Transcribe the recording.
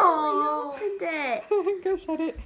Oh, I opened it. Go shut it.